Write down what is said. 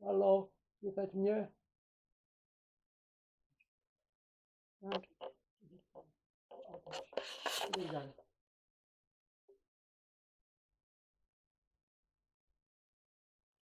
Halo, słychać mnie? Tak.